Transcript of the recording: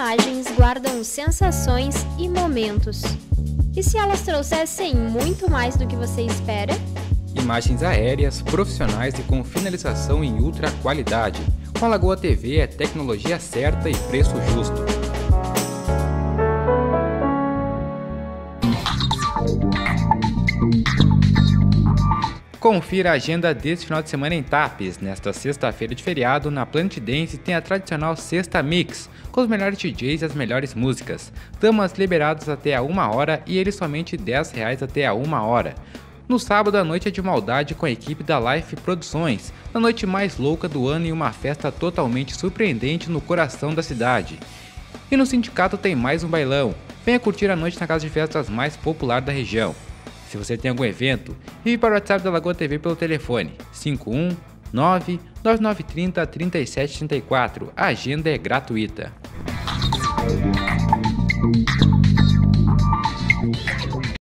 imagens guardam sensações e momentos. E se elas trouxessem muito mais do que você espera? Imagens aéreas, profissionais e com finalização em ultra qualidade. Com a Lagoa TV é tecnologia certa e preço justo. Confira a agenda deste final de semana em Tapes. Nesta sexta-feira de feriado, na Planet Dance tem a tradicional Sexta Mix, com os melhores DJs e as melhores músicas. Damas liberados até a uma hora e eles somente 10 reais até a uma hora. No sábado, a noite é de maldade com a equipe da Life Produções, a noite mais louca do ano e uma festa totalmente surpreendente no coração da cidade. E no sindicato tem mais um bailão. Venha curtir a noite na casa de festas mais popular da região. Se você tem algum evento, envie para o WhatsApp da Lagoa TV pelo telefone 519 9930 3734. A agenda é gratuita.